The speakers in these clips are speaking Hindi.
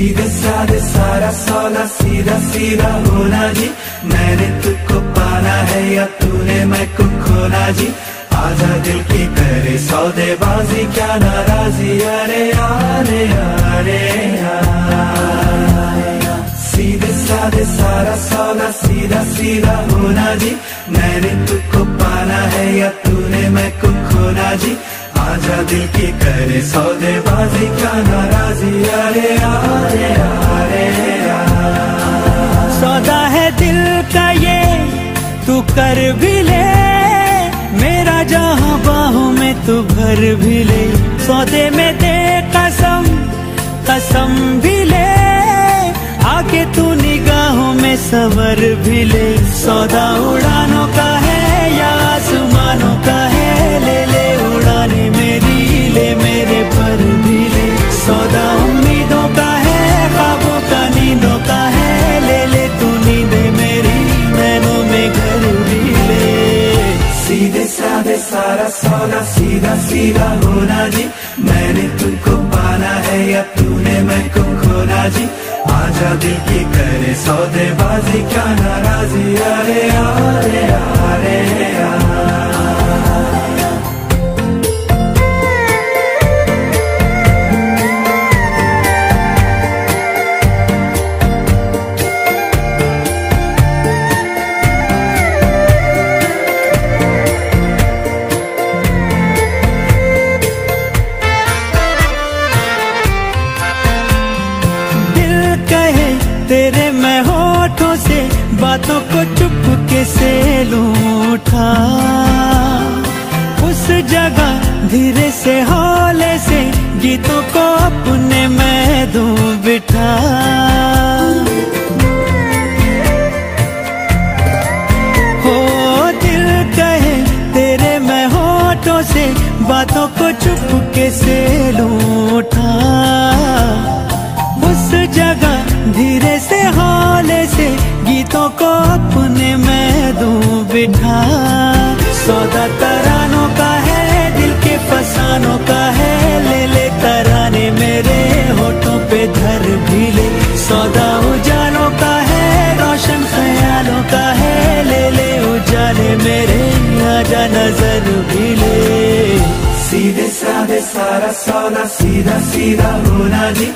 सारा सौदा सीधा सीधा होना जी। मैंने तुझको पाना है या तूने मैं खोना जी। आजा दिल की करे सौदेबाजी, क्या नाराजी। अरे अरे अरे सीधे साधे सारा सौदा सीधा सीधा होना जी। मैंने तुझको पाना है या तूने मैं को खोना जी। आजा दिल की करे सौदेबाजी क्या नाराजी? अरे अरे अरे। सौदा है दिल का ये, तू कर भी ले। मेरा जहाँ बाहों में तू भर भी ले। सौदे में दे कसम कसम भी ले। आके तू निगाहों में सवर भी ले। सौदा उड़ानों का है सारा सौदा, सीधा सीधा होना जी। मैंने तुमको पाना है या तूने मैं को खोना जी। आजा दिल की करे सौदेबाजी, क्या नाराजी। अरे आ रे दिल बातों को चुप के से लूठा उस जगह धीरे से हौले से गीतों को अपने मैं दूँ बिठा। हो दिल कहे तेरे मैं होठों से बातों को चुप के से लूठा उस जगह धीरे गीतों को अपने मैं दूँ बिठा। सौदा तरानों का है, दिल के फसानों का है, ले ले तराने मेरे होठों पे धर भी ले। सौदा उजालों का है, रोशन ख्यालों का है, ले ले उजाले मेरे, आजा नज़र भी ले। सीधे साधे सारा सौदा, सीधा सीधा होना जी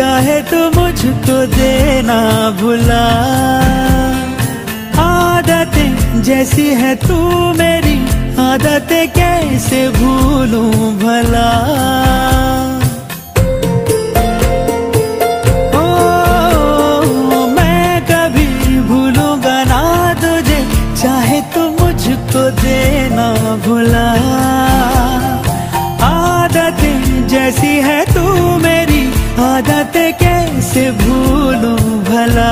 चाहे तो मुझको देना भुला। आदतें जैसी है तू मेरी आदतें कैसे भूलूं भला? ओ, मैं कभी भूलूँगा तो देना भुला। आदतें जैसी है तू मेरी आदतें कैसे भूलूं भला?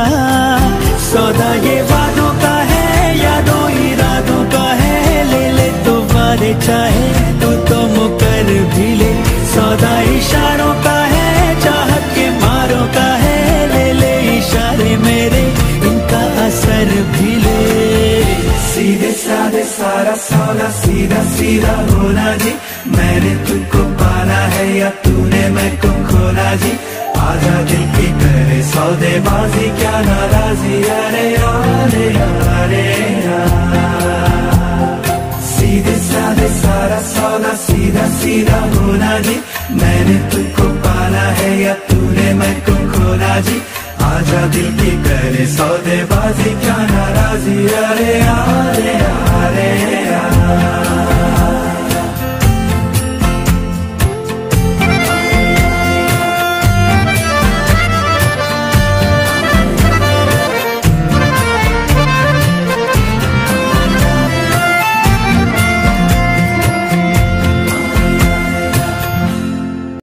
सौदा ये वादों का है, यादों, इरादों का है। ले ले तो वादे चाहे, तू तो मुकर भी ले। सौदा इशारों का है, चाहत के मारों का है। ले ले इशारे मेरे, इनका असर भी ले। सीधे साधे सारा सौदा, सीधा सीधा होना जी। मैंने तुमको पाना है या तूने मैं को खोना जी। आजा दिल की करे, सौदेबाजी, क्या नाराजी, अरे अरे अरे सीधे, साधे, सारा सौदा, सीधा सीधा होना जी। मैंने तुमको पाना है या तूने मैं को खोना जी। आजा दिल की करे, सौदेबाजी, क्या नाराजी, अरे अरे।